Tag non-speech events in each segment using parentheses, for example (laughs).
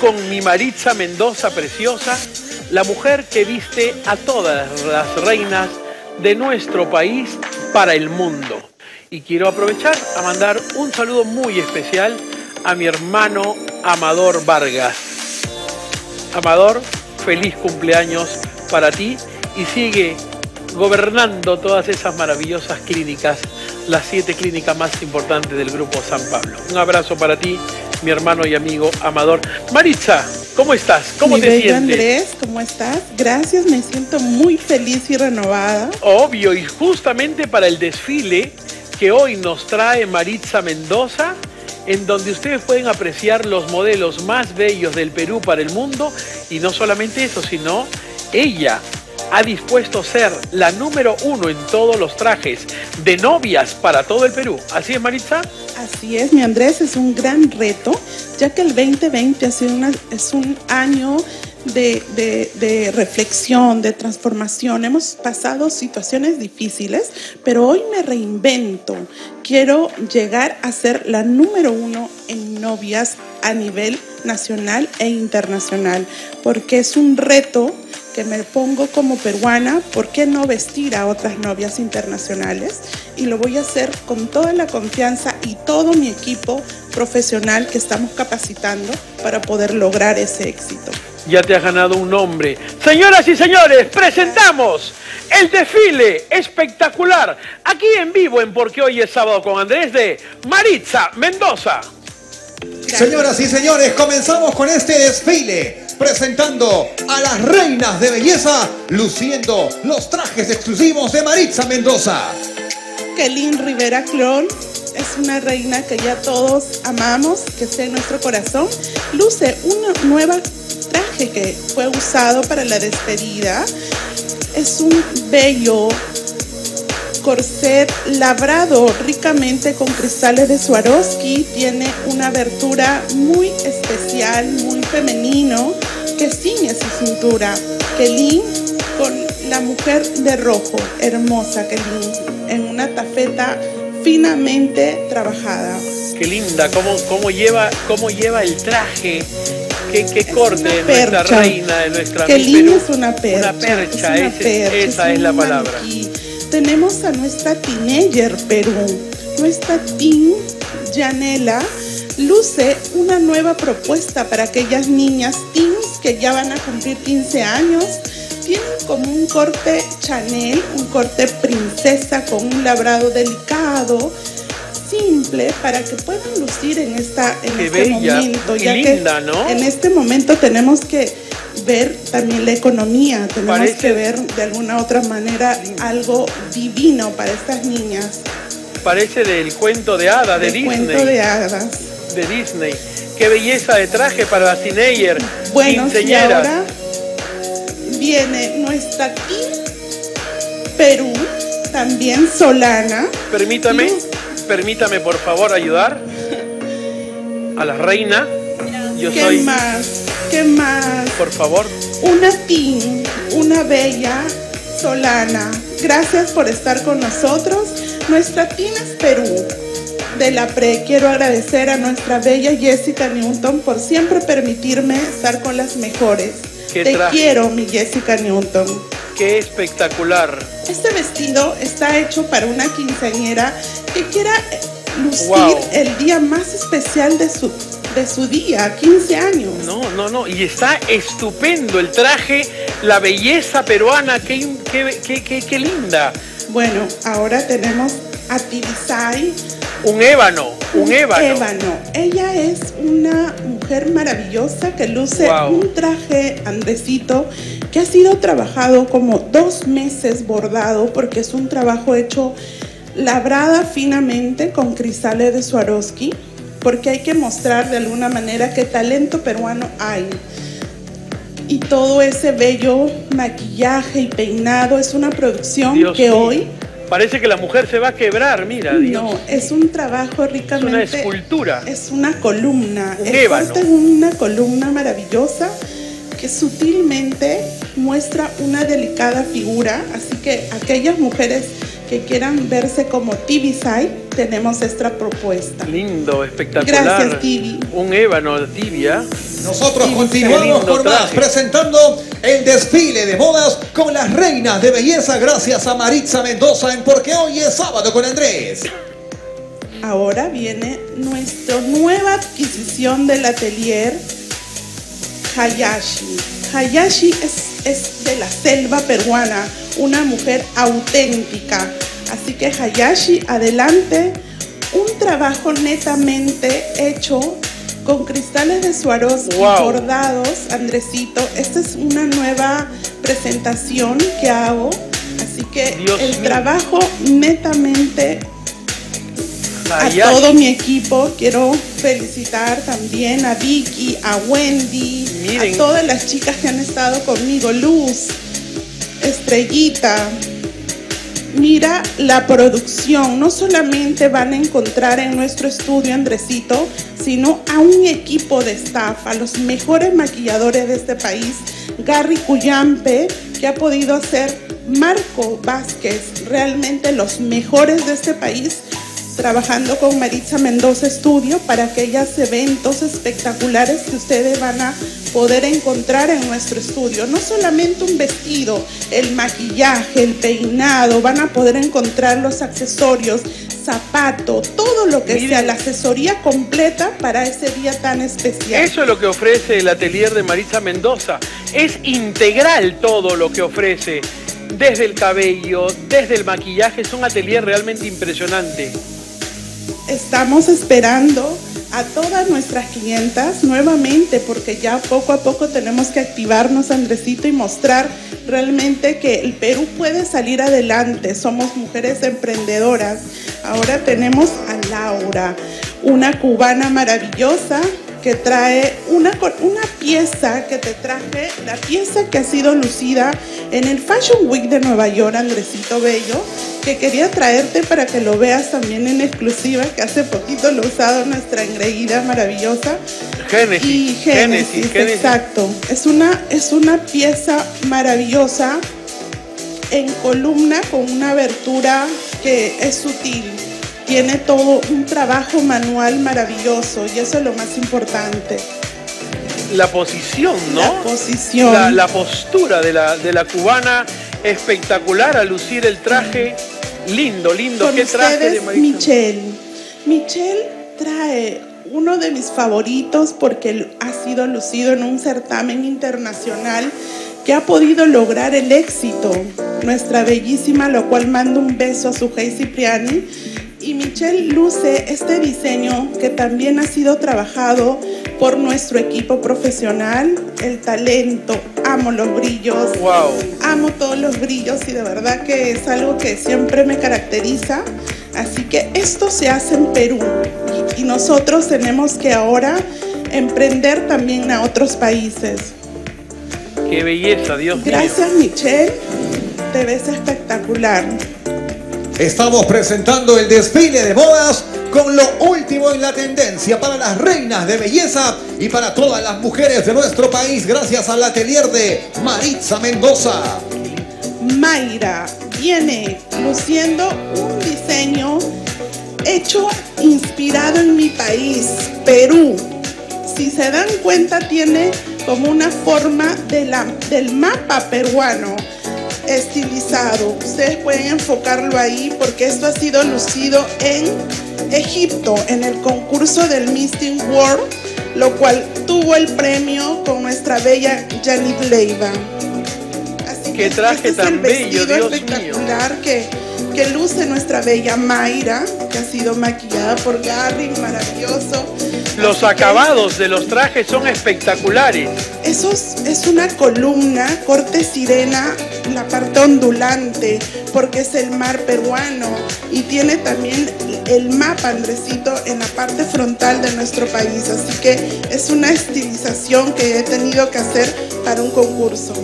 con mi Maritza Mendoza preciosa, la mujer que viste a todas las reinas de nuestro país para el mundo. Y quiero aprovechar a mandar un saludo muy especial a mi hermano Amador Vargas. Amador, feliz cumpleaños para ti y sigue gobernando todas esas maravillosas clínicas, las siete clínicas más importantes del Grupo San Pablo. Un abrazo para ti, mi hermano y amigo Amador. Maritza, ¿cómo estás? ¿Cómo mi te bello sientes? Andrés, ¿cómo estás? Gracias, me siento muy feliz y renovada. Obvio, y justamente para el desfile que hoy nos trae Maritza Mendoza, en donde ustedes pueden apreciar los modelos más bellos del Perú para el mundo, y no solamente eso, sino ella ha dispuesto ser la número uno en todos los trajes de novias para todo el Perú. ¿Así es, Maritza? Así es, mi Andrés, es un gran reto, ya que el 2020 ha sido una- es un año de, de- de reflexión, de transformación. Hemos pasado situaciones difíciles, pero hoy me reinvento. Quiero llegar a ser la número uno en novias a nivel nacional e internacional, porque es un reto que me pongo como peruana, ¿por qué no vestir a otras novias internacionales? Y lo voy a hacer con toda la confianza y todo mi equipo profesional que estamos capacitando para poder lograr ese éxito. Ya te has ganado un nombre. Señoras y señores, presentamos el desfile espectacular aquí en vivo en Porque Hoy es Sábado con Andrés de Maritza Mendoza. Señoras y señores, comenzamos con este desfile, presentando a las reinas de belleza, luciendo los trajes exclusivos de Maritza Mendoza. Kelin Rivera Clon es una reina que ya todos amamos, que está en nuestro corazón. Luce una nueva traje que fue usado para la despedida. Es un bello corset labrado ricamente con cristales de Swarovski. Tiene una abertura muy especial, muy femenino, que ciñe su cintura. Kelin con la mujer de rojo, hermosa Kelin, en una tafeta finamente trabajada. Qué linda, cómo, cómo, lleva, cómo lleva el traje. Qué, qué corte de nuestra reina, de nuestra Qué linda es una percha. Una percha, es una ese- percha, esa es la palabra. maniquí. Tenemos a nuestra teenager Perú, nuestra teen Janela. Luce una nueva propuesta para aquellas niñas teens que ya van a cumplir 15 años. Tienen como un corte Chanel, un corte princesa con un labrado delicado, simple, para que puedan lucir en, esta, en Qué este bella momento. y ya linda, que ¿no? En este momento tenemos que ver también la economía, tenemos Parece- que ver de alguna otra manera algo divino para estas niñas. Parece del cuento de hada de, Disney. cuento de hadas. de Disney. Qué belleza de traje para las teenager, Bueno, y ahora viene nuestra Team Perú, también Solana. Permítame, Luz. permítame por favor ayudar a la reina. Yo ¿Qué soy, más? ¿Qué más? por favor, Una team, una bella Solana. Gracias por estar con nosotros. Nuestra team es Perú. De la pre, quiero agradecer a nuestra bella Jessica Newton por siempre permitirme estar con las mejores. Qué Te quiero, mi Jessica Newton. qué espectacular. Este vestido está hecho para una quinceañera que quiera lucir Wow. el día más especial de su, de su día, 15 años. No, no, no. Y está estupendo el traje, la belleza peruana, qué, qué, qué, qué- qué linda. Bueno, ahora tenemos a Tibisay, Un ébano, un ébano. ébano. Ella es una mujer maravillosa que luce Wow. un traje andrecito que ha sido trabajado como dos meses bordado porque es un trabajo hecho labrada finamente con cristales de Swarovski porque hay que mostrar de alguna manera qué talento peruano hay. Y todo ese bello maquillaje y peinado es una producción Dios que mío. hoy Parece que la mujer se va a quebrar, mira, Dios. no, es un trabajo es ricamente. una escultura. Es una columna. Un es una columna maravillosa que sutilmente muestra una delicada figura. Así que aquellas mujeres que quieran verse como TV Side, tenemos esta propuesta. Lindo, espectacular. Gracias, Tibi. Un ébano tibia. Nosotros continuamos con más, traje. presentando el desfile de modas con las reinas de belleza gracias a Maritza Mendoza en Porque Hoy es Sábado con Andrés. Ahora viene nuestra nueva adquisición del atelier Hayashi. Hayashi es, es de la selva peruana, una mujer auténtica. Así que Hayashi, adelante, un trabajo netamente hecho con cristales de Swarovski Wow. bordados, Andresito. Esta es una nueva presentación que hago. Así que Dios el mío. trabajo netamente a todo mi equipo. Quiero felicitar también a Vicky, a Wendy, Miren. a todas las chicas que han estado conmigo, Luz, Estrellita. Mira la producción, no solamente van a encontrar en nuestro estudio Andresito, sino a un equipo de staff, a los mejores maquilladores de este país, Gary Cuyampe, que ha podido hacer Marco Vázquez, realmente los mejores de este país, trabajando con Maritza Mendoza Studio para aquellos eventos espectaculares que ustedes van a poder encontrar en nuestro estudio. No solamente un vestido, el maquillaje, el peinado, van a poder encontrar los accesorios, zapato, todo lo que Miren. sea, la asesoría completa para ese día tan especial. Eso es lo que ofrece el atelier de Maritza Mendoza. Es integral todo lo que ofrece. Desde el cabello, desde el maquillaje, es un atelier realmente impresionante. Estamos esperando a todas nuestras clientas nuevamente porque ya poco a poco tenemos que activarnos, Andresito, y mostrar realmente que el Perú puede salir adelante. Somos mujeres emprendedoras. Ahora tenemos a Laura, una cubana maravillosa que trae una, una pieza que te traje, la pieza que ha sido lucida en el Fashion Week de Nueva York, Andresito Bello, que quería traerte para que lo veas también en exclusiva, que hace poquito lo ha usado nuestra engreída maravillosa. Génesis, Y Génesis, Génesis. exacto. Es una, es una pieza maravillosa en columna con una abertura que es sutil. Tiene todo un trabajo manual maravilloso y eso es lo más importante. La posición, ¿no? La posición. La, la postura de la, de la cubana espectacular a lucir el traje. Lindo, lindo. Con ¿Qué traje de Maritza? Michelle. Michelle trae uno de mis favoritos porque ha sido lucido en un certamen internacional que ha podido lograr el éxito. Nuestra bellísima, lo cual mando un beso a su Cipriani. Y Michelle luce este diseño que también ha sido trabajado por nuestro equipo profesional, el talento, amo los brillos, Wow. amo todos los brillos y de verdad que es algo que siempre me caracteriza. Así que esto se hace en Perú y, nosotros tenemos que ahora emprender también a otros países. Qué belleza, Dios mío. Gracias Michelle, te ves espectacular. Estamos presentando el desfile de modas con lo último en la tendencia para las reinas de belleza y para todas las mujeres de nuestro país gracias al atelier de Maritza Mendoza. Mayra viene luciendo un diseño hecho inspirado en mi país, Perú. Si se dan cuenta, tiene como una forma de la- del mapa peruano estilizado. Ustedes pueden enfocarlo ahí porque esto ha sido lucido en Egipto en el concurso del Misting World, lo cual tuvo el premio con nuestra bella Janet Leiva. Así que traje este es tan el bello, Dios espectacular que, que luce nuestra bella Mayra, que ha sido maquillada por Gary, maravilloso. Los acabados de los trajes son espectaculares. Eso es, es una columna, corte sirena, la parte ondulante, porque es el mar peruano y tiene también el mapa, Andresito, en la parte frontal de nuestro país. Así que es una estilización que he tenido que hacer para un concurso.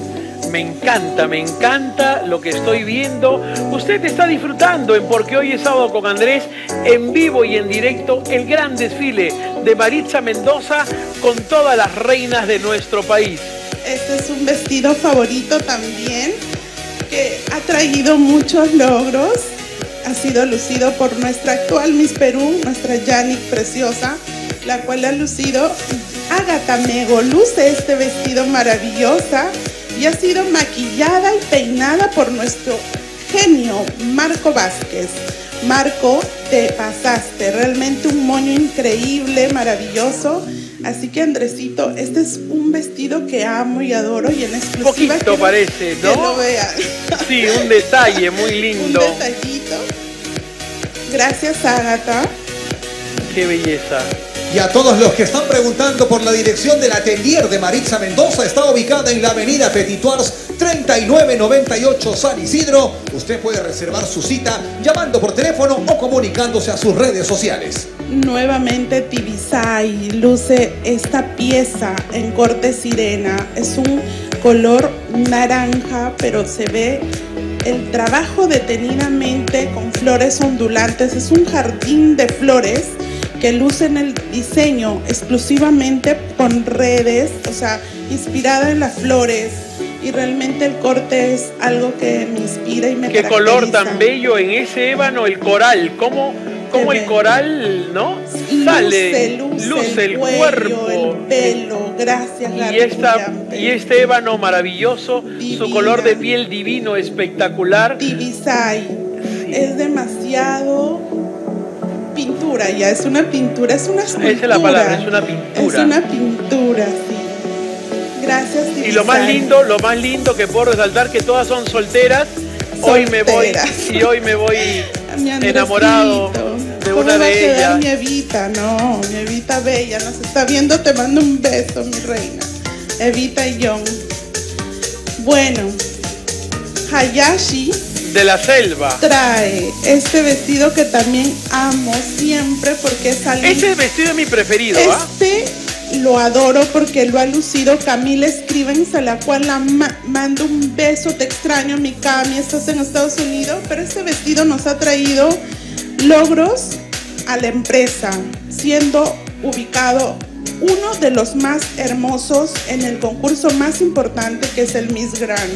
Me encanta, me encanta lo que estoy viendo. Usted está disfrutando en Porque hoy es sábado con Andrés, en vivo y en directo, el gran desfile de Maritza Mendoza con todas las reinas de nuestro país. Este es un vestido favorito también, que ha traído muchos logros. Ha sido lucido por nuestra actual Miss Perú, nuestra Yannick preciosa, la cual ha lucido Agatha Mego luce este vestido maravillosa y ha sido maquillada y peinada por nuestro genio Marco Vázquez. Marco, te pasaste, realmente un moño increíble, maravilloso. Así que Andresito, este es un vestido que amo y adoro y en exclusiva Poquito parece, ¿no? que lo vean. Sí, un detalle muy (laughs) lindo. un detallito. Gracias, Agatha. Qué belleza. Y a todos los que están preguntando por la dirección del atelier de Maritza Mendoza, está ubicada en la avenida Petituars 3998 San Isidro. Usted puede reservar su cita llamando por teléfono o comunicándose a sus redes sociales. Nuevamente Tibisay luce esta pieza en corte sirena. Es un color naranja, pero se ve el trabajo detenidamente con flores ondulantes. Es un jardín de flores que luce en el diseño exclusivamente con redes, o sea, inspirada en las flores. Y realmente el corte es algo que me inspira y me Qué color tan bello en ese ébano, el coral. ¿Cómo, cómo el coral, no? Luce, Sale, luce, el, cuello, cuerpo. el pelo. Gracias, Y, esta, y este ébano maravilloso, su Divina. color de piel divino, espectacular. Tibisay es demasiado pintura ya, es una pintura, es una escultura. Esa es la palabra, es una pintura. Es una pintura, sí. Gracias, Y lo más lindo, lo más lindo que puedo resaltar que todas son solteras. Hoy me voy y hoy me voy enamorado de ¿Cómo una va a de quedar ellas. mi Evita? No, mi Evita bella, nos está viendo, te mando un beso, mi reina. Evita y John. Bueno, Hayashi de la selva. trae este vestido que también amo siempre porque es algo... Ese vestido es mi preferido, ¿ah? Este lo adoro porque lo ha lucido Camila Escribens, a la cual la ma- mando un beso, te extraño, mi Cami, estás en Estados Unidos, pero este vestido nos ha traído logros a la empresa, siendo ubicado uno de los más hermosos en el concurso más importante que es el Miss Grand.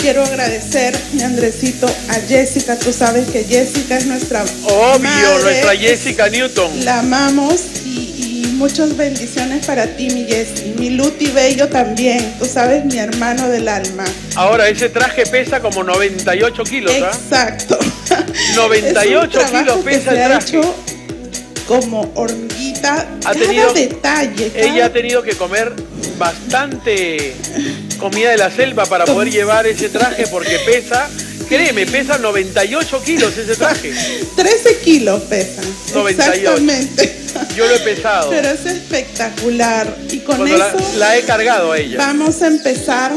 Quiero agradecer, mi Andresito, a Jessica. Tú sabes que Jessica es nuestra Obvio, madre, nuestra es Jessica Newton. la amamos y, y muchas bendiciones para ti, mi Jessy. Mi Luti Bello también, tú sabes, mi hermano del alma. Ahora, ese traje pesa como 98 kilos, ¿ah? Exacto. (laughs) 98 Es un trabajo kilos pesa el ha traje. hecho como hormiguita, Ha cada tenido- detalle. cada- Ella ha tenido que comer bastante comida de la selva para poder llevar ese traje porque pesa, créeme, pesa 98 kilos ese traje. 13 kilos pesan. 98. Exactamente. Yo lo he pesado. Pero es espectacular. Y con Cuando eso la he cargado a ella. Vamos a empezar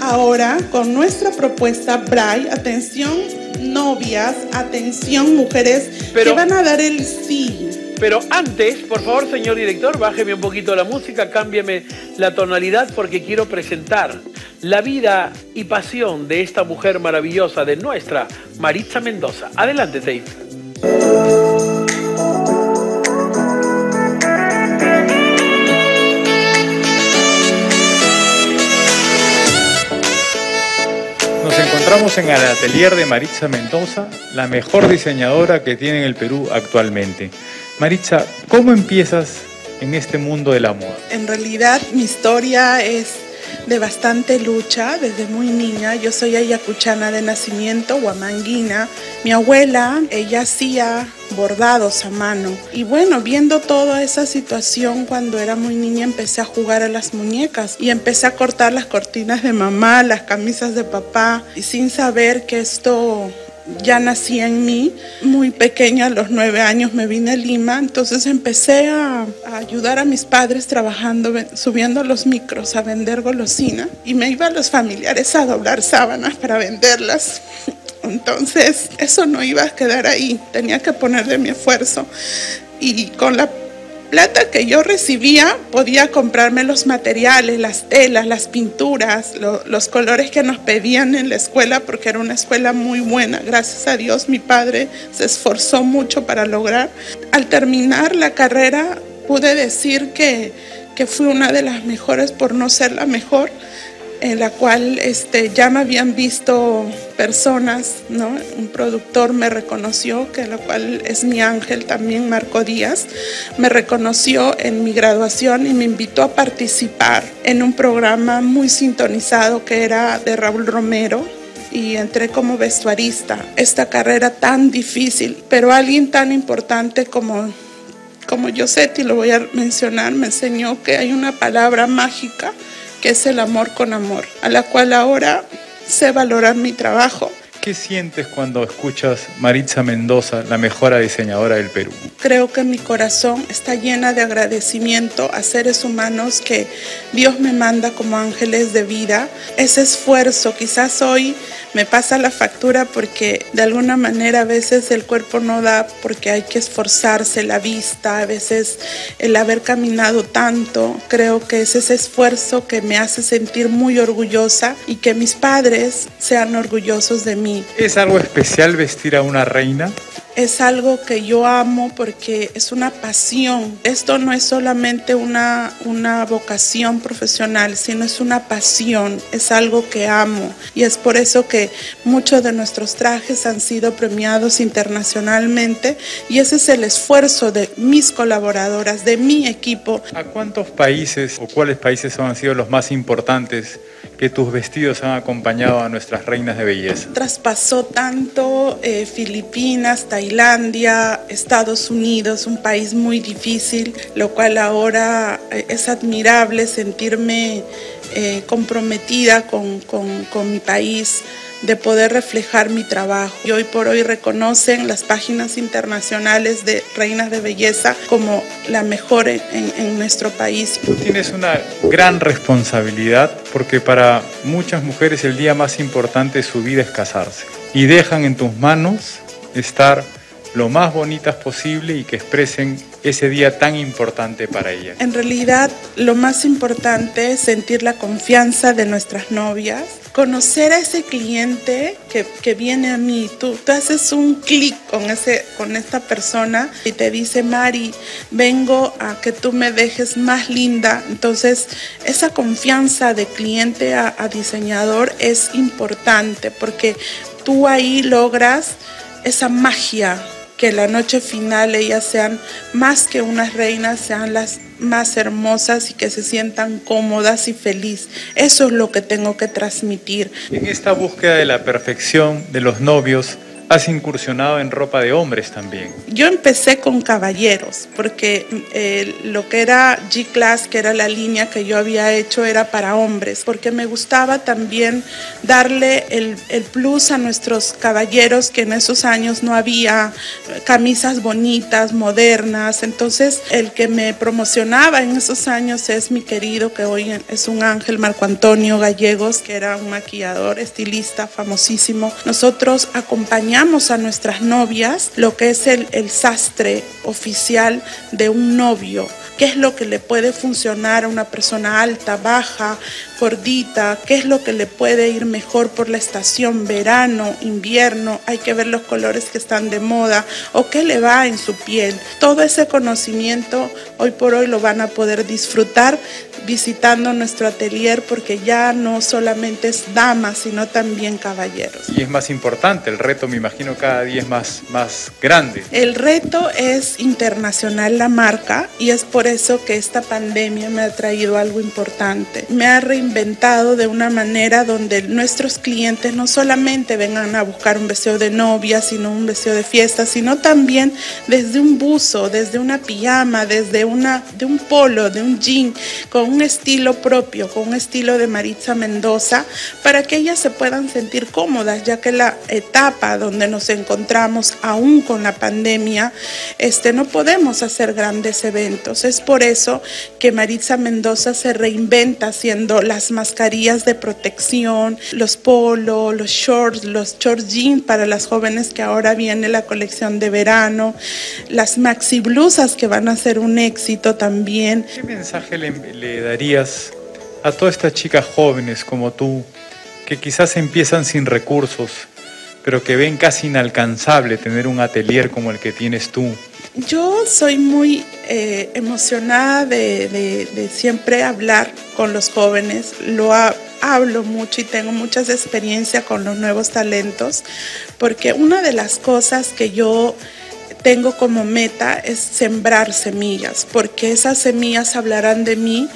ahora con nuestra propuesta Bray. Atención, novias, atención, mujeres Pero- que van a dar el sí. Pero antes, por favor, señor director, bájeme un poquito la música, cámbiame la tonalidad porque quiero presentar la vida y pasión de esta mujer maravillosa, de nuestra Maritza Mendoza. Adelante, Dave. Encontramos en el atelier de Maritza Mendoza, la mejor diseñadora que tiene en el Perú actualmente. Maritza, ¿cómo empiezas en este mundo de la moda? En realidad mi historia es de bastante lucha desde muy niña. Yo soy ayacuchana de nacimiento, huamanguina. Mi abuela, ella hacía bordados a mano. Y bueno, viendo toda esa situación cuando era muy niña, empecé a jugar a las muñecas y empecé a cortar las cortinas de mamá, las camisas de papá, y sin saber que esto ya nací en mí. Muy pequeña, a los nueve años me vine a Lima, entonces empecé a, a ayudar a mis padres trabajando, subiendo los micros a vender golosina y me iba a los familiares a doblar sábanas para venderlas. Entonces eso no iba a quedar ahí, tenía que poner de mi esfuerzo y con la plata que yo recibía podía comprarme los materiales, las telas, las pinturas, lo- los colores que nos pedían en la escuela, porque era una escuela muy buena. Gracias a Dios mi padre se esforzó mucho para lograr. Al terminar la carrera pude decir que, que fui una de las mejores por no ser la mejor. En la cual este, ya me habían visto personas, ¿no? Un productor me reconoció, que lo cual es mi ángel también, Marco Díaz, me reconoció en mi graduación y me invitó a participar en un programa muy sintonizado que era de Raúl Romero, y entré como vestuarista. Esta carrera tan difícil, pero alguien tan importante como, como Yosetti, lo voy a mencionar, me enseñó que hay una palabra mágica es el amor con amor, a la cual ahora sé valorar mi trabajo. ¿Qué sientes cuando escuchas Maritza Mendoza, la mejor diseñadora del Perú? Creo que mi corazón está llena de agradecimiento a seres humanos que Dios me manda como ángeles de vida. Ese esfuerzo, quizás hoy me pasa la factura porque de alguna manera a veces el cuerpo no da porque hay que esforzarse, la vista, a veces el haber caminado tanto, creo que es ese esfuerzo que me hace sentir muy orgullosa y que mis padres sean orgullosos de mí. ¿Es algo especial vestir a una reina? es algo que yo amo porque es una pasión. Esto no es solamente una, una vocación profesional, sino es una pasión, es algo que amo. Y es por eso que muchos de nuestros trajes han sido premiados internacionalmente y ese es el esfuerzo de mis colaboradoras, de mi equipo. ¿A cuántos países o cuáles países han sido los más importantes? Que tus vestidos han acompañado a nuestras reinas de belleza? Traspasó tanto eh, Filipinas, Tailandia, Estados Unidos, un país muy difícil, lo cual ahora eh, es admirable sentirme eh, comprometida con, con, con mi país de poder reflejar mi trabajo. Y hoy por hoy reconocen las páginas internacionales de Reinas de Belleza como la mejor en, en, nuestro país. Tú tienes una gran responsabilidad porque para muchas mujeres el día más importante de su vida es casarse. Y dejan en tus manos estar lo más bonitas posible y que expresen ese día tan importante para ella? En realidad, lo más importante es sentir la confianza de nuestras novias, conocer a ese cliente que, que viene a mí. Tú, tú haces un clic con, ese, con esta persona y te dice, Mari, vengo a que tú me dejes más linda. Entonces, esa confianza de cliente a, a diseñador es importante porque tú ahí logras esa magia que la noche final ellas sean más que unas reinas, sean las más hermosas y que se sientan cómodas y felices. Eso es lo que tengo que transmitir. En esta búsqueda de la perfección de los novios, has incursionado en ropa de hombres también. Yo empecé con caballeros, porque eh, lo que era G-Class, que era la línea que yo había hecho, era para hombres, porque me gustaba también darle el, el plus a nuestros caballeros, que en esos años no había camisas bonitas, modernas. Entonces, el que me promocionaba en esos años es mi querido, que hoy es un ángel, Marco Antonio Gallegos, que era un maquillador, estilista famosísimo. Nosotros acompañamos a nuestras novias lo que es el, el sastre oficial de un novio qué es lo que le puede funcionar a una persona alta, baja, gordita, qué es lo que le puede ir mejor por la estación verano, invierno, hay que ver los colores que están de moda o qué le va en su piel. Todo ese conocimiento hoy por hoy lo van a poder disfrutar visitando nuestro atelier porque ya no solamente es damas, sino también caballeros. Y es más importante, el reto me imagino cada día es más, más grande. El reto es internacional la marca y es por eso que esta pandemia me ha traído algo importante. Me ha reinventado de una manera donde nuestros clientes no solamente vengan a buscar un vestido de novia, sino un vestido de fiesta, sino también desde un buzo, desde una pijama, desde una, de un polo, de un jean, con un estilo propio, con un estilo de Maritza Mendoza, para que ellas se puedan sentir cómodas, ya que la etapa donde nos encontramos aún con la pandemia, este, no podemos hacer grandes eventos. Es por eso que Maritza Mendoza se reinventa haciendo las mascarillas de protección, los polos, los shorts, los short jeans para las jóvenes que ahora viene la colección de verano, las maxi blusas que van a ser un éxito también. ¿Qué mensaje le, le darías a todas estas chicas jóvenes como tú que quizás empiezan sin recursos, pero que ven casi inalcanzable tener un atelier como el que tienes tú? Yo soy muy eh, emocionada de, siempre hablar con los jóvenes. Lo ha, hablo mucho y tengo muchas experiencias con los nuevos talentos, porque una de las cosas que yo tengo como meta es sembrar semillas, porque esas semillas hablarán de mí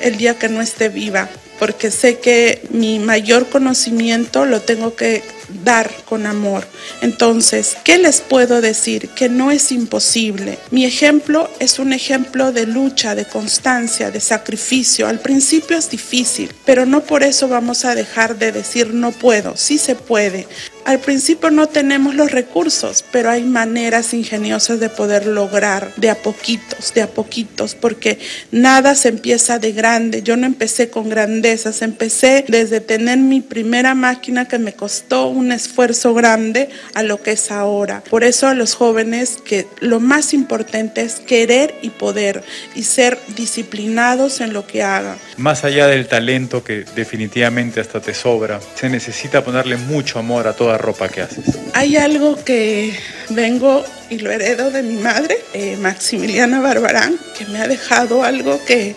el día que no esté viva, porque sé que mi mayor conocimiento lo tengo que dar con amor. Entonces, ¿qué les puedo decir? Que no es imposible. Mi ejemplo es un ejemplo de lucha, de constancia, de sacrificio. Al principio es difícil, pero no por eso vamos a dejar de decir no puedo. Sí se puede. Al principio no tenemos los recursos, pero hay maneras ingeniosas de poder lograr de a poquitos, de a poquitos, porque nada se empieza de grande. Yo no empecé con grandezas, empecé desde tener mi primera máquina que me costó un esfuerzo grande a lo que es ahora. Por eso a los jóvenes que lo más importante es querer y poder y ser disciplinados en lo que hagan. Más allá del talento que definitivamente hasta te sobra, se necesita ponerle mucho amor a toda ropa que haces? Hay algo que vengo y lo heredo de mi madre, eh, Maximiliana Barbarán, que me ha dejado algo que,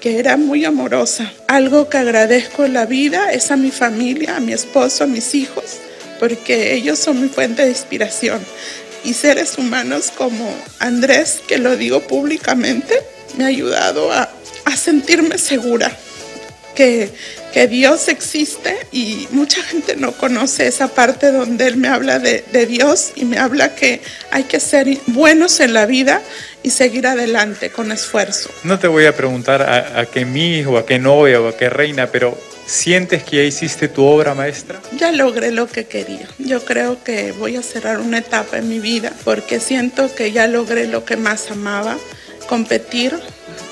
que era muy amorosa. Algo que agradezco en la vida es a mi familia, a mi esposo, a mis hijos, porque ellos son mi fuente de inspiración. Y seres humanos como Andrés, que lo digo públicamente, me ha ayudado a, sentirme segura que, Dios existe y mucha gente no conoce esa parte donde Él me habla de, de, Dios y me habla que hay que ser buenos en la vida y seguir adelante con esfuerzo. No te voy a preguntar a, a qué mi hijo, a qué novia o a qué reina, pero ¿sientes que ya hiciste tu obra maestra? Ya logré lo que quería. Yo creo que voy a cerrar una etapa en mi vida porque siento que ya logré lo que más amaba, competir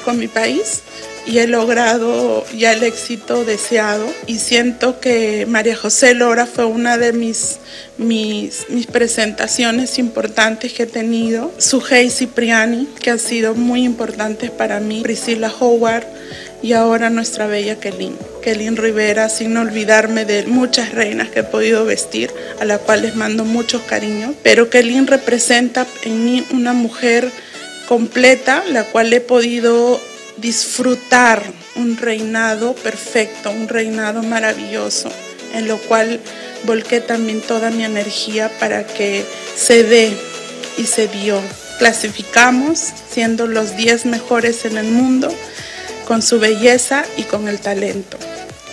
con mi país y he logrado ya el éxito deseado y siento que María José Lora fue una de mis, mis, mis presentaciones importantes que he tenido, Sujei Cipriani, que ha sido muy importante para mí, Priscilla Howard y ahora nuestra bella Kelin. Kelin Rivera, sin olvidarme de muchas reinas que he podido vestir, a la cual les mando muchos cariños, pero Kelin representa en mí una mujer completa, la cual he podido disfrutar un reinado perfecto, un reinado maravilloso, en lo cual volqué también toda mi energía para que se dé y se dio. Clasificamos siendo los 10 mejores en el mundo con su belleza y con el talento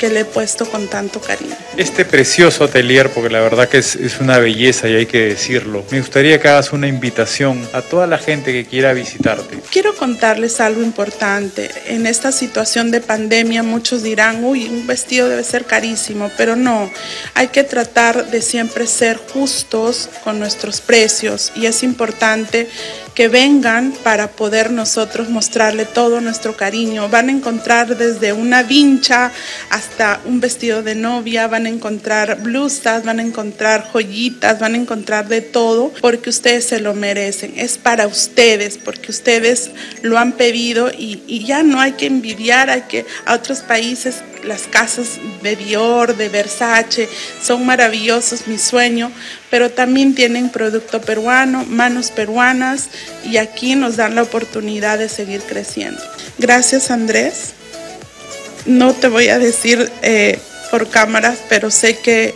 que le he puesto con tanto cariño. Este precioso atelier, porque la verdad que es, es, una belleza y hay que decirlo, me gustaría que hagas una invitación a toda la gente que quiera visitarte. Quiero contarles algo importante. En esta situación de pandemia muchos dirán, uy, un vestido debe ser carísimo, pero no, hay que tratar de siempre ser justos con nuestros precios y es importante que vengan para poder nosotros mostrarle todo nuestro cariño. Van a encontrar desde una vincha hasta un vestido de novia, van a encontrar blusas, van a encontrar joyitas, van a encontrar de todo porque ustedes se lo merecen. Es para ustedes, porque ustedes lo han pedido y, y ya no hay que envidiar hay que, a otros países. Las casas de Dior, de Versace, son maravillosos, mi sueño, pero también tienen producto peruano, manos peruanas y aquí nos dan la oportunidad de seguir creciendo. Gracias Andrés. No te voy a decir eh, por cámaras, pero sé que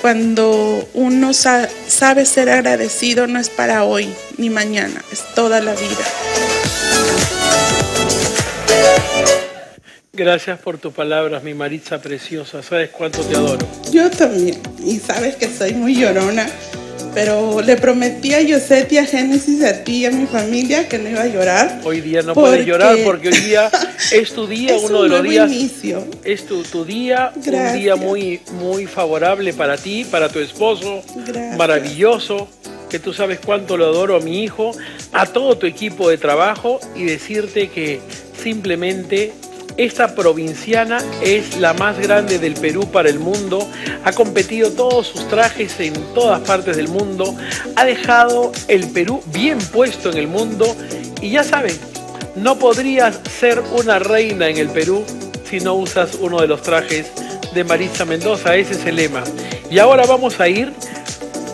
cuando uno sa sabe ser agradecido no es para hoy ni mañana, es toda la vida. Gracias por tus palabras, mi Maritza preciosa. Sabes cuánto te adoro. Yo también. Y sabes que soy muy llorona. Pero le prometí a Yosetia, Génesis, a ti y a mi familia que no iba a llorar. Hoy día no porque... puedes llorar porque hoy día (laughs) es tu día, es uno un de los días. Inicio. Es tu, tu día, Gracias. un día muy, muy favorable para ti, para tu esposo. Gracias. Maravilloso que tú sabes cuánto lo adoro a mi hijo, a todo tu equipo de trabajo y decirte que simplemente esta provinciana es la más grande del Perú para el mundo, ha competido todos sus trajes en todas partes del mundo, ha dejado el Perú bien puesto en el mundo. Y ya saben, no podrías ser una reina en el Perú si no usas uno de los trajes de Maritza Mendoza, ese es el lema. Y ahora vamos a ir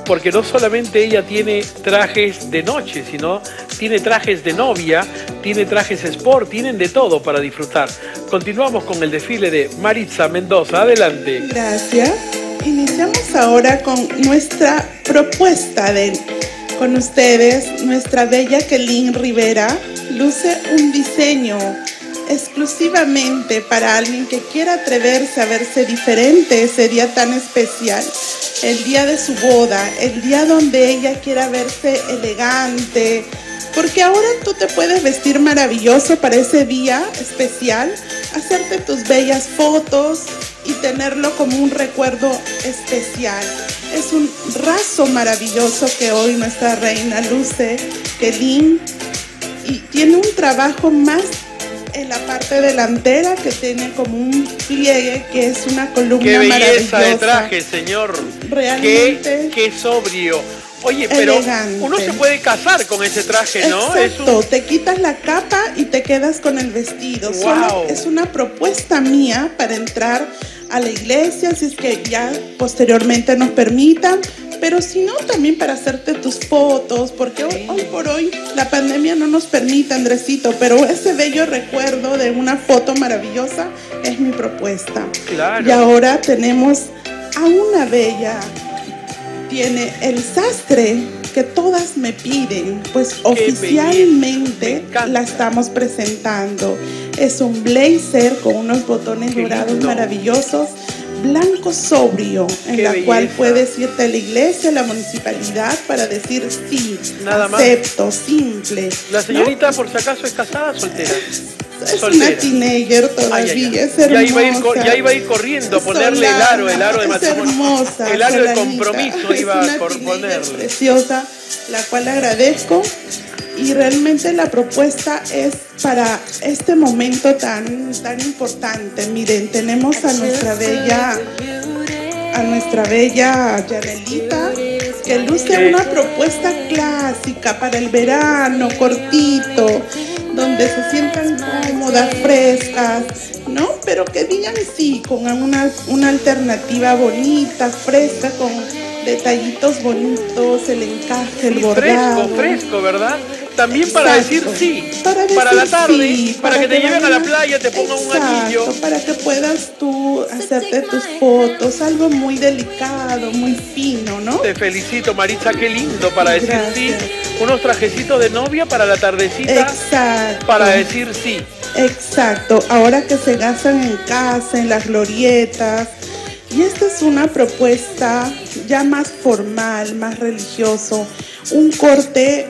porque no solamente ella tiene trajes de noche, sino tiene trajes de novia, tiene trajes sport, tienen de todo para disfrutar. Continuamos con el desfile de Maritza Mendoza. Adelante. Gracias. Iniciamos ahora con nuestra propuesta de con ustedes, nuestra bella Kelin Rivera luce un diseño exclusivamente para alguien que quiera atreverse a verse diferente ese día tan especial, el día de su boda, el día donde ella quiera verse elegante, porque ahora tú te puedes vestir maravilloso para ese día especial, hacerte tus bellas fotos y tenerlo como un recuerdo especial. Es un raso maravilloso que hoy nuestra reina luce, Kelin, y tiene un trabajo más en la parte delantera que tiene como un pliegue que es una columna Qué belleza maravillosa. de traje, señor. Realmente. Qué, qué sobrio. Oye, pero Elegante. uno se puede casar con ese traje, ¿no? Exacto, un- te quitas la capa y te quedas con el vestido. Solo es una propuesta mía para entrar a la iglesia, si es que ya posteriormente nos permitan, pero si no, también para hacerte tus fotos, porque hoy, hoy por hoy la pandemia no nos permite, Andresito, pero ese bello recuerdo de una foto maravillosa es mi propuesta. Claro. Y ahora tenemos a una bella tiene el sastre que todas me piden, pues oficialmente la estamos presentando. Es un blazer con unos botones Qué dorados lindo. maravillosos, blanco sobrio, en Qué la cual puedes irte a la iglesia, a la municipalidad para decir sí, Nada más. acepto, simple. La ¿no? señorita, por si acaso, es casada o soltera. Es soltera. una teenager todavía, Ay, ay, ay. es Ya iba, a ir, co- hermosa. ya iba a ir corriendo a ponerle el aro, el aro de es matrimonio. hermosa, el aro de compromiso Es iba a una ponerle. preciosa, la cual agradezco. Y realmente la propuesta es para este momento tan, tan importante. Miren, tenemos a nuestra bella, a nuestra bella Yanelita, que luce una propuesta clásica para el verano, cortito, donde se sientan cómodas, frescas, ¿no? Pero que digan sí, con una, una alternativa bonita, fresca, con detallitos bonitos, el encaje, el bordado. fresco, fresco, ¿verdad? También para Exacto. decir sí. Para Para, decir la tarde, sí, para, que te lleven a la playa, te pongan un Exacto, anillo. Para que puedas tú hacerte tus fotos, algo muy delicado, muy fino, ¿no? Te felicito, Maritza, qué lindo para decir Gracias. sí. Unos trajecitos de novia para la tardecita, Exacto. para decir sí. Exacto, ahora que se gastan en casa, en las glorietas. Y esta es una propuesta ya más formal, más religioso, un corte,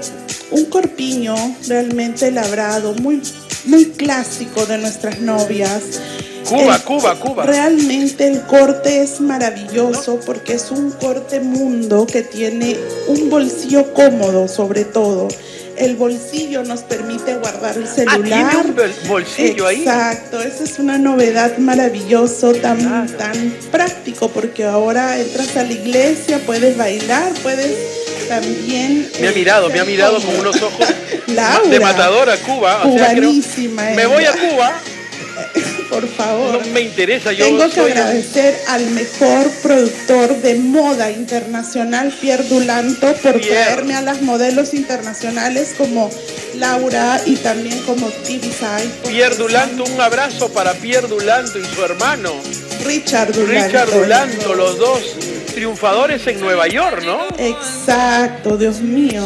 un corpiño realmente labrado, muy, muy clásico de nuestras novias. Cuba, El- Cuba, Cuba. Realmente el corte es maravilloso porque es un corte mundo que tiene un bolsillo cómodo sobre todo. El bolsillo nos permite guardar el Ah, celular. tiene un bol- bolsillo ahí. Exacto, esa es una novedad maravilloso, tan, Claro. tan práctico porque ahora entras a la iglesia, puedes bailar, puedes también... Me ha mirado, me ha mirado con unos ojos (laughs) Laura, de matadora Cuba. O sea, creo- Cubanísima me voy a. Cuba, Por favor. no me interesa. Yo Tengo que agradecer al mejor productor de moda internacional, Pierre Dulanto, por Pierre. traerme a las modelos internacionales como Laura y también como Tibisay. Pierre Dulanto, un abrazo para Pierre Dulanto y su hermano. Richard Dulanto. Richard Dulanto, los dos triunfadores en Nueva York, ¿no? Exacto, Dios mío.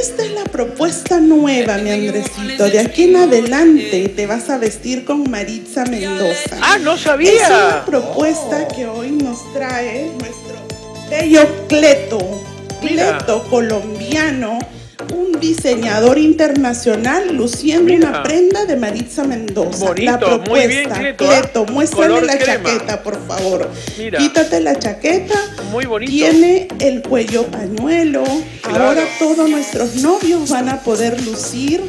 Esta es la propuesta nueva, mi Andresito. De aquí en adelante te vas a vestir con Maritza Mendoza. Ah, no Es una sabía. propuesta que hoy nos trae nuestro bello Cleto, Mira. Cleto colombiano, un diseñador internacional luciendo Mira. una prenda de Maritza Mendoza. Bonito, la propuesta, muy bien, Cleto, ¿ah? muéstrame Color la crema. chaqueta, por favor. Mira. Quítate la chaqueta. Muy bonito. Tiene el cuello pañuelo. Claro. Ahora todos nuestros novios van a poder lucir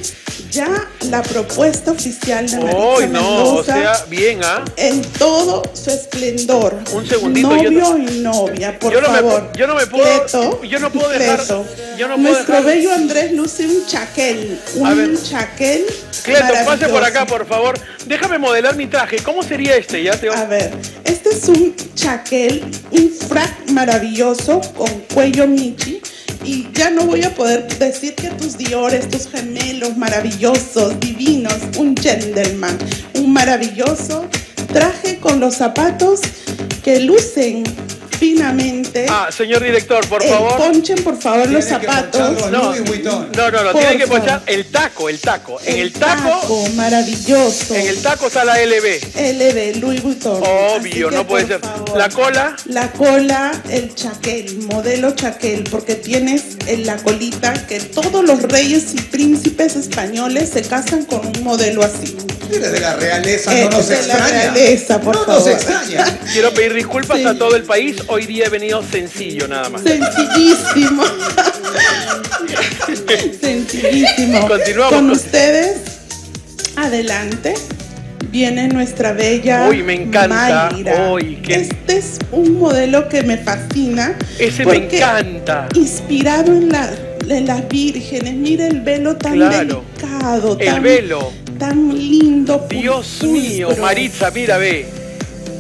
ya la propuesta oficial de Maritza Hoy no, o Mendoza sea, bien, ¿ah? en todo su esplendor. Un segundito, yo Novio y novia, por yo no me favor. pu- yo no me puedo- Cleto, yo no puedo dejar- yo no puedo Nuestro dejar- bello Andrés luce un chaquel. Un chaquel. Cleto, pase por acá, por favor. Déjame modelar mi traje. ¿Cómo sería este? Ya te A ver, Este es un chaquel, un frac maravilloso con cuello Michi. Y ya no voy a poder decir que tus Diores, tus gemelos maravillosos, divinos, un gentleman, un maravilloso traje con los zapatos que lucen finamente. Ah, señor director, por Eh, favor. ponchen por favor los zapatos. No, no, no, no, Por tiene que ponchar el taco, el taco. En el taco, maravilloso. en el taco está la LB. LB, Louis Vuitton. Obvio, que, no puede ser. favor. La cola, La cola, el chaquel, modelo chaquel, porque tienes en la colita que todos los reyes y príncipes españoles se casan con un modelo así. De la realeza, Eh, no nos de la extraña. realeza, por no favor. nos extraña. quiero pedir disculpas Sí. a todo el país. Hoy día he venido sencillo nada más. Sencillísimo. (laughs) Sencillísimo. Continuamos. Con ustedes, adelante. Viene nuestra bella Uy, me encanta. Mayra. Uy, qué- Este es un modelo que me fascina. Ese me encanta. Inspirado en, la, en las vírgenes. Mira el velo tan Claro. delicado. El tan, velo. Tan lindo. Dios pulcro. mío, Maritza, mira, ve.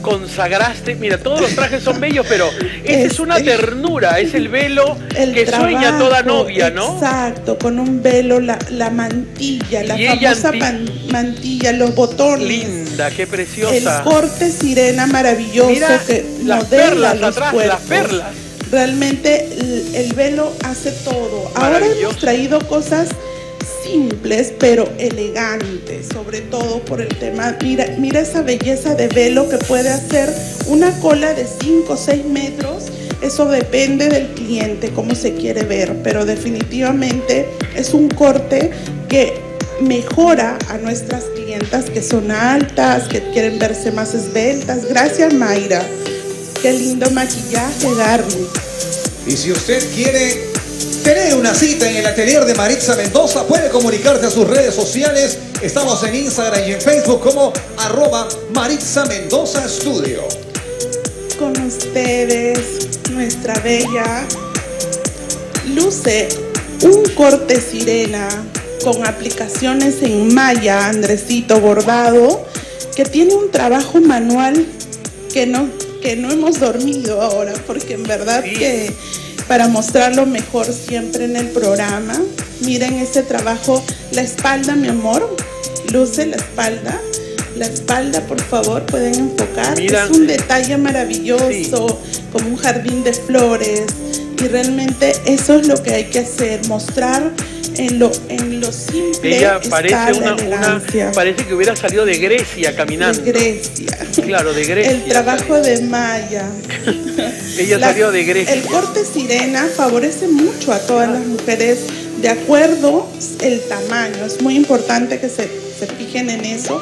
Consagraste, mira, todos los trajes son bellos, pero esta es una ternura, es el velo El que sueña toda novia, ¿no? Exacto, con un velo, la, la mantilla, la Y famosa anti- mantilla, los botones. Linda, qué El preciosa. corte sirena maravilloso Mira que las modela perlas los atrás, cuerpos. las perlas. Realmente el, el velo hace todo. Ahora hemos traído cosas simples pero elegantes, sobre todo por el tema, mira, mira esa belleza de velo que puede hacer una cola de 5 o 6 metros. Eso depende del cliente, cómo se quiere ver, pero definitivamente es un corte que mejora a nuestras clientas que son altas, que quieren verse más esbeltas. Gracias Mayra. Qué lindo maquillaje, Darly. Y si usted quiere tener una cita en el atelier de Maritza Mendoza, puede comunicarse a sus redes sociales. Estamos en Instagram y en Facebook como arroba Maritza Mendoza Studio. Con ustedes, nuestra bella luce un corte sirena con aplicaciones en malla, Andresito bordado, que tiene un trabajo manual que no, que no hemos dormido ahora, porque en verdad Sí. que para mostrarlo mejor siempre en el programa, miren ese trabajo, la espalda, mi amor, luce la espalda. La espalda, por favor, pueden enfocar. Mira. Es un detalle maravilloso, Sí. como un jardín de flores. Y realmente eso es lo que hay que hacer, mostrar en lo, en lo simple Ella parece la una, una, parece que hubiera salido de Grecia caminando. de Grecia. Claro, de Grecia. El trabajo de Maya. (laughs) Ella La- salió de Grecia. El corte sirena favorece mucho a todas las mujeres de acuerdo el tamaño. Es muy importante que se, se fijen en eso.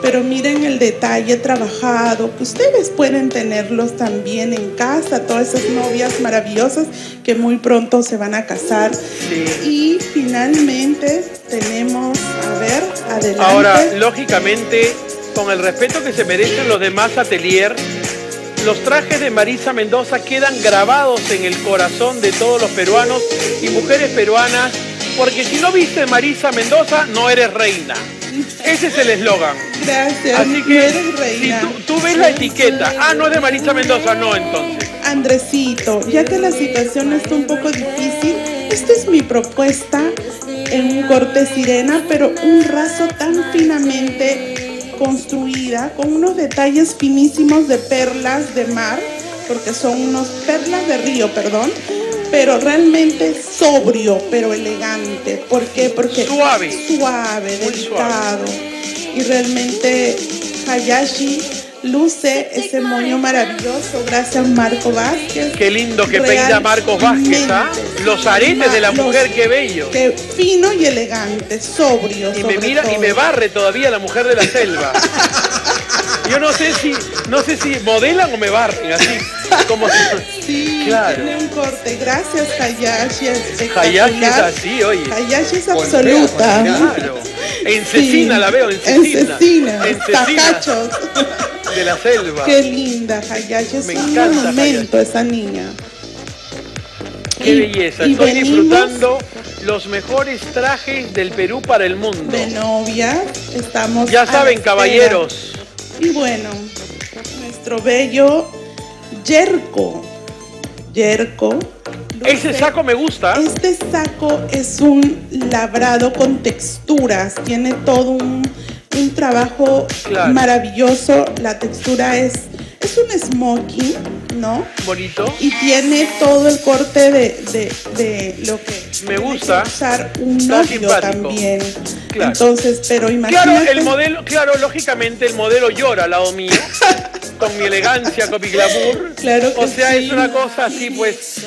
Pero miren el detalle trabajado, ustedes pueden tenerlos también en casa, todas esas novias maravillosas que muy pronto se van a casar. Y finalmente tenemos, a ver, adelante. Ahora, lógicamente, con el respeto que se merecen los demás atelier, los trajes de Marisa Mendoza quedan grabados en el corazón de todos los peruanos y mujeres peruanas, porque si no viste Marisa Mendoza, no eres reina. Ese es el eslogan. Gracias. Así no que eres si reina. tú, tú ves la etiqueta, ah, no es de Marisa Mendoza, no entonces. Andresito, ya que la situación está un poco difícil, esta es mi propuesta en un corte sirena, pero un raso tan finamente construida, con unos detalles finísimos de perlas de mar, porque son unos perlas de río, perdón, pero realmente sobrio, pero elegante. ¿Por qué? Porque Suave. suave, delicado. Y realmente Hayashi luce ese moño maravilloso. Gracias Marco Vázquez. Qué lindo que peina Marcos Vázquez, ¿ah? Los aretes de la mujer, qué bello. Qué fino y elegante, sobrio. Y me mira y me barre todavía la mujer de la selva. (laughs) Yo no sé si, no sé si modelan o me barren, así como si. Sí, Claro. tiene un corte. Gracias Hayashi. Hayashi es así, oye. Hayashi es absoluta. Claro. En Cecina Sí, la veo, en En Cecina. Cecina. En Cecina de la selva. Qué linda, Hayashi. Es Me un encanta monumento esa niña. Qué Y- belleza. y Estoy venimos disfrutando los mejores trajes del Perú para el mundo. de novia. Estamos Ya saben, caballeros. Y bueno, nuestro bello Yerko. Yerko. Ese saco me gusta. Este saco es un labrado con texturas, tiene todo un, un trabajo Claro. maravilloso. La textura es, es un smoking, ¿no? Bonito. Y tiene todo el corte de, de- de lo que Me gusta. que usar un novio también. Claro. Entonces, pero imagínate. Claro, el modelo, claro, lógicamente el modelo llora al lado mío, (laughs) con mi elegancia, con mi glamour. Claro que o sea, sí. es una cosa así, pues,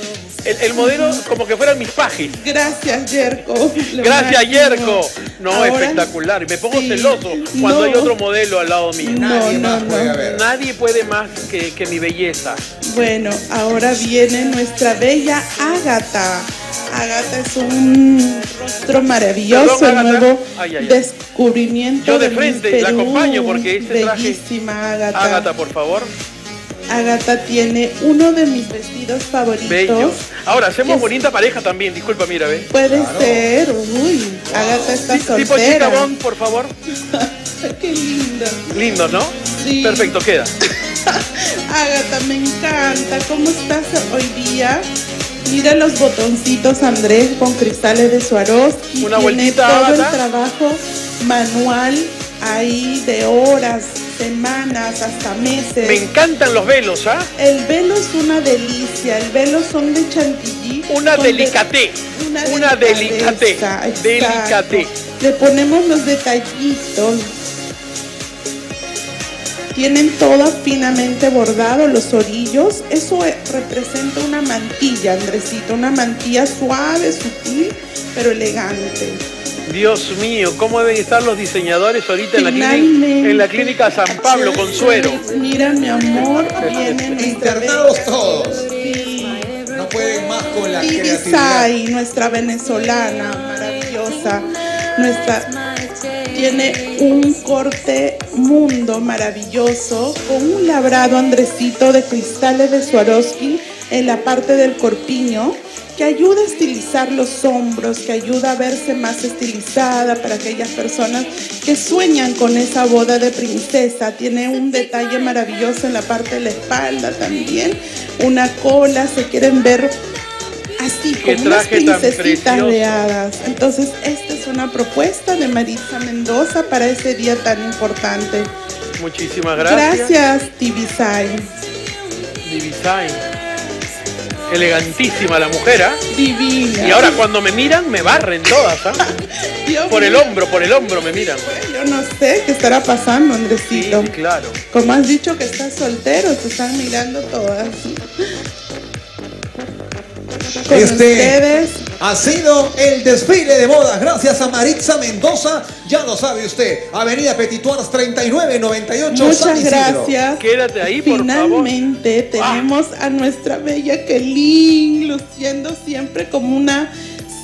el, el modelo como que fueran mis pajes. Gracias, Yerko. Lo Gracias, máximo. Yerko. No, Ahora- espectacular. Y me pongo sí. celoso cuando No. hay otro modelo al lado mío. Nadie No, más no, puede haber. Nadie puede más que, que mi belleza. Bueno, ahora viene nuestra bella Ágata. Ágata es un rostro maravilloso, Perdón, nuevo Ay, ay, ay. descubrimiento. Yo de frente la acompaño porque este traje- Bellísima Ágata. Ágata, por favor. Ágata tiene uno de mis vestidos favoritos. Bello. Ahora, hacemos Es- bonita pareja también. Disculpa, mira, ve. Puede Claro. ser, uy, Ágata está Ti- Tipo chica soltera. Bond, por favor. (laughs) Qué linda. Lindo, ¿no? Sí. Perfecto, queda. (laughs) Ágata, me encanta. ¿Cómo estás hoy día? Mira los botoncitos Andrés con cristales de Swarovski. Una Tiene vueltita, todo el Ágata. trabajo manual ahí de horas, semanas, hasta meses. Me encantan los velos, ¿ah? El velo es una delicia. El velo son de chantilly. Una con de- delicate. Una, Una delicadeza, delicate. exacto. Delicate. Le ponemos los detallitos. Tienen todo finamente bordado, los orillos. Eso eh, representa una mantilla, Andresito. Una mantilla suave, sutil, pero elegante. Dios mío, ¿cómo deben estar los diseñadores ahorita en la, clínica, en la clínica San Pablo, Consuelo? Mira, mi amor, viene nuestra Internados todos. Sí. No pueden más con la Vivi creatividad. Nuestra venezolana maravillosa, nuestra tiene un corte mundo maravilloso con un labrado andrecito de cristales de Swarovski en la parte del corpiño que ayuda a estilizar los hombros, que ayuda a verse más estilizada para aquellas personas que sueñan con esa boda de princesa. Tiene un detalle maravilloso en la parte de la espalda también, una cola, se quieren ver así, como unas princesitas de hadas. Entonces, esta es una propuesta de Maritza Mendoza para ese día tan importante. Muchísimas gracias. Gracias, Tibisay. Divisain. Elegantísima la mujer, ¿ah? Divina. Y ahora cuando me miran, me barren todas, ¿ah? (laughs) Por el hombro, por el hombro me miran. Yo no sé qué estará pasando, Sí, Andresito. claro. Como has dicho que estás soltero, te están mirando todas. Con Este ustedes, ha sido el desfile de bodas gracias a Maritza Mendoza. Ya lo sabe usted. Avenida Petituars 3998 San muchas Isidro. gracias. Quédate ahí, por favor. Finalmente tenemos a nuestra bella Kelin luciendo siempre como una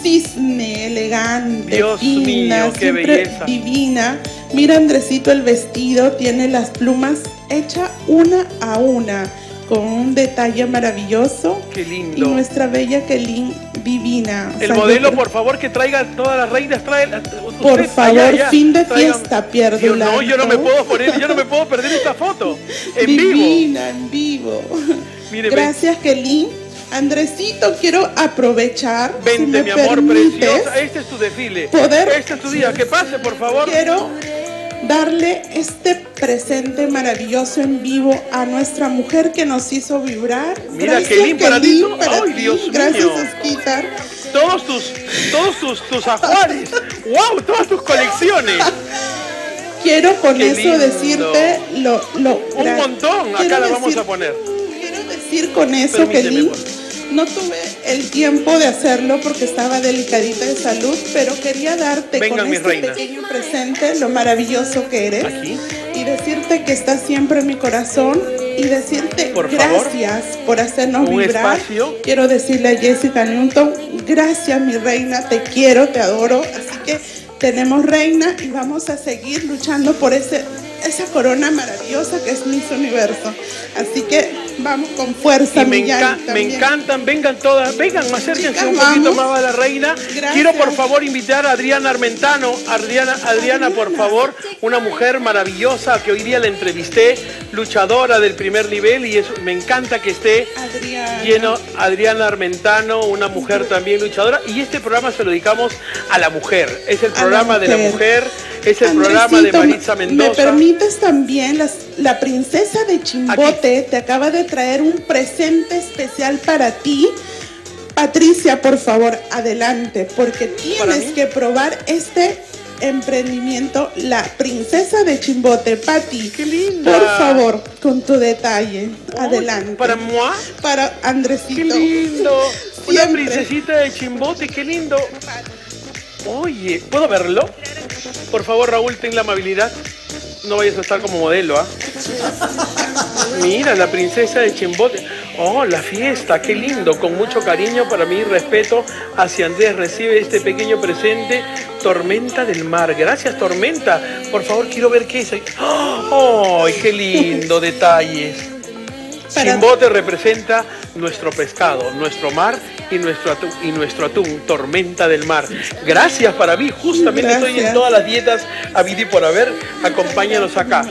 cisne elegante, Dios fina, mío, qué siempre belleza. divina. Mira Andresito el vestido, tiene las plumas hechas una a una con un detalle maravilloso. Qué Y lindo. nuestra bella Kelin divina. El modelo, por favor, que traiga todas las reinas. Trae, Por usted, favor, allá, allá, fin de traigan- fiesta, Pierre Yo, no, yo no me puedo poner, yo no me puedo perder esta foto. En vivo. Divina, en vivo. Mire, ve- Gracias, Kelly. Andresito, quiero aprovechar. si Vente, me mi amor permites, preciosa. Este es tu desfile. poder- Este es tu día. Que pase, por favor. Quiero darle este presente maravilloso en vivo a nuestra mujer que nos hizo vibrar. Mira, Gracias, Kelly, para ti, Ay, ti. Dios Gracias, mío. Osquitar. Todos tus, todos tus, tus ajuares. ¡Wow! Todas tus colecciones. Quiero con Qué eso lindo. decirte lo, lo Un montón. Acá la vamos decir- a poner. Quiero decir con eso, Permíteme, Kelly, no tuve el tiempo de hacerlo porque estaba delicadita de salud, pero quería darte con este pequeño presente lo maravilloso que eres Aquí. y decirte que estás siempre en mi corazón y decirte Por favor. gracias por hacernos Un vibrar. espacio. Quiero decirle a Jessica Newton, gracias mi reina, te quiero, te adoro, así que tenemos reina y vamos a seguir luchando por ese esa corona maravillosa que es Miss Universo. Así que Vamos con fuerza, Y me, enca- me encantan, vengan todas, vengan, acérquense Chicas, un poquito vamos. más a la reina. Gracias. Quiero por favor invitar a Adriana Armentano. Adriana, Adriana, por favor, una mujer maravillosa que hoy día la entrevisté, luchadora del primer nivel y eso, me encanta que esté Adriana. lleno Adriana Armentano, una mujer también luchadora. Y este programa se lo dedicamos a la mujer. Es el programa de la mujer. es el programa de Maritza ¿Me Mendoza. permites también? Las- la princesa de Chimbote te acaba de traer un presente especial para ti. Patricia, por favor, adelante, porque ¿Para tienes que probar este emprendimiento, la princesa de Chimbote. Pati, ¡Qué linda! por favor, con tu detalle. Adelante. Para moi. Para ¡Qué Andresito. lindo! (laughs) Una Siempre. princesita de chimbote, qué lindo. Oye, ¿puedo verlo? Por favor, Raúl, ten la amabilidad. No vayas a estar como modelo, ¿ah? Mira, la princesa de Chimbote. Oh, la fiesta, qué lindo. Con mucho cariño para mí y respeto hacia Andrés recibe este pequeño presente. Tormenta del mar. Gracias, Tormenta. Por favor, quiero ver qué es. ¡Oh, qué lindo detalles! Chimbote representa nuestro pescado, nuestro mar y nuestro atún, y nuestro atún, tormenta del mar. Gracias para mí, justamente estoy en todas las dietas a y por haber. Acompáñanos acá.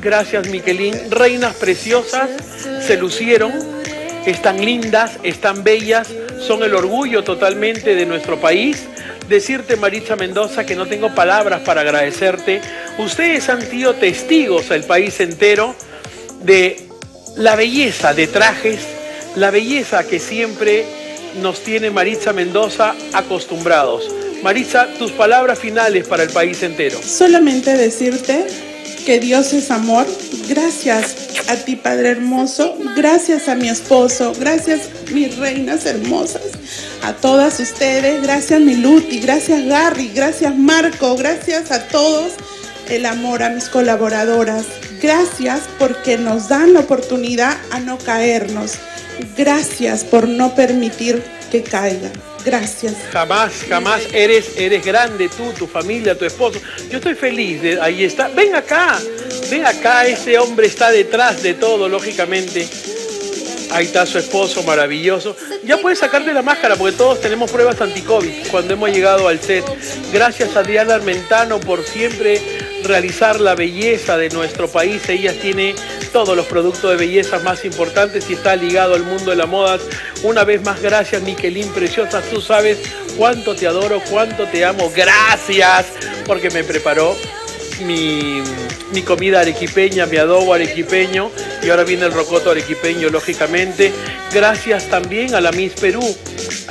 Gracias, Miquelín. Reinas preciosas se lucieron, están lindas, están bellas, son el orgullo totalmente de nuestro país. Decirte, Maritza Mendoza, que no tengo palabras para agradecerte. Ustedes han sido testigos al país entero de la belleza de trajes, la belleza que siempre nos tiene Maritza Mendoza acostumbrados. Maritza, tus palabras finales para el país entero. Solamente decirte que Dios es amor. Gracias a ti, Padre hermoso. Gracias a mi esposo. Gracias, mis reinas hermosas. A todas ustedes. Gracias, mi Luti. Gracias, Garry. Gracias, Marco. Gracias a todos. El amor a mis colaboradoras. Gracias porque nos dan la oportunidad a no caernos. Gracias por no permitir que caigan. Gracias. Jamás, jamás eres, eres grande tú, tu familia, tu esposo. Yo estoy feliz de ahí está. Ven acá, ven acá, ese hombre está detrás de todo, lógicamente. Ahí está su esposo maravilloso. Ya puedes sacarte la máscara porque todos tenemos pruebas anti-COVID cuando hemos llegado al set. Gracias a Diana Armentano por siempre realizar la belleza de nuestro país. Ella tiene todos los productos de belleza más importantes y está ligado al mundo de la moda. Una vez más, gracias Miquelín Preciosa. Tú sabes cuánto te adoro, cuánto te amo. Gracias porque me preparó mi, mi comida arequipeña, mi adobo arequipeño y ahora viene el rocoto arequipeño, lógicamente. Gracias también a la Miss Perú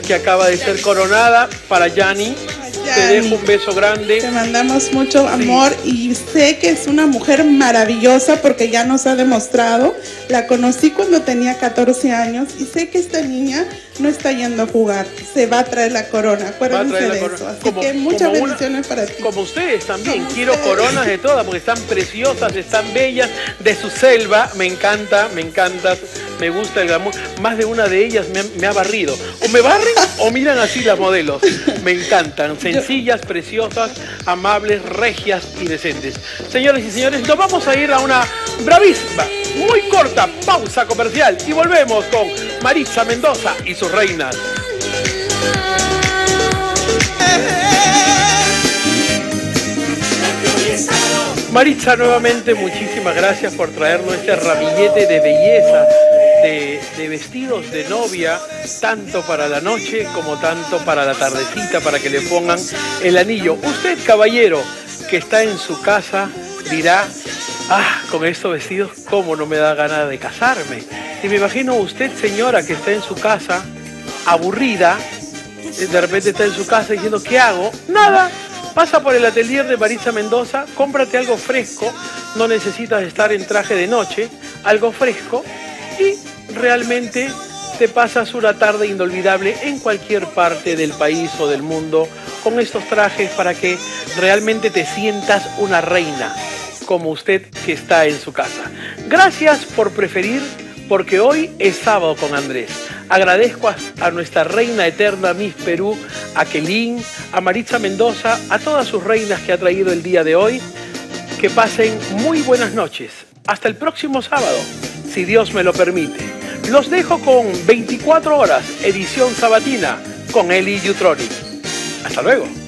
que acaba de ser coronada para Yani. Te dejo un beso grande. Te mandamos mucho amor y sé que es una mujer maravillosa porque ya nos ha demostrado. La conocí cuando tenía 14 años y sé que esta niña no está yendo a jugar. Se va a traer la corona. Acuérdense de corona. eso. Así Como- que muchas una- bendiciones para ti. Como ustedes también, Como quiero ustedes. coronas de todas porque están preciosas, están bellas, de su selva, me encanta, me encanta, me gusta el glamour. Más de una de ellas me, ha- me ha barrido. O me barren o miran así las modelos. Me encantan, sencillas, preciosas, amables, regias y decentes. Señores y señores, nos vamos a ir a una bravísima, muy corta pausa comercial y volvemos con Maritza Mendoza y sus reinas. Maritza, nuevamente muchísimas gracias por traernos este ramillete de belleza, de, vestidos de novia, tanto para la noche como tanto para la tardecita, para que le pongan el anillo. Usted, caballero, que está en su casa, dirá, ah, con estos vestidos, ¿cómo no me da ganas de casarme? Y me imagino usted, señora, que está en su casa, aburrida, de repente está en su casa diciendo, ¿qué hago? Nada. Pasa por el atelier de Marisa Mendoza, cómprate algo fresco, no necesitas estar en traje de noche, algo fresco y realmente te pasas una tarde inolvidable en cualquier parte del país o del mundo con estos trajes para que realmente te sientas una reina como usted que está en su casa. Gracias por preferir porque hoy es sábado con Andrés. Agradezco a, a nuestra reina eterna Miss Perú, a Kelín, a Maritza Mendoza, a todas sus reinas que ha traído el día de hoy. Que pasen muy buenas noches. Hasta el próximo sábado. Si Dios me lo permite. Los dejo con 24 horas, edición sabatina, con Eli Yutroni. Hasta luego.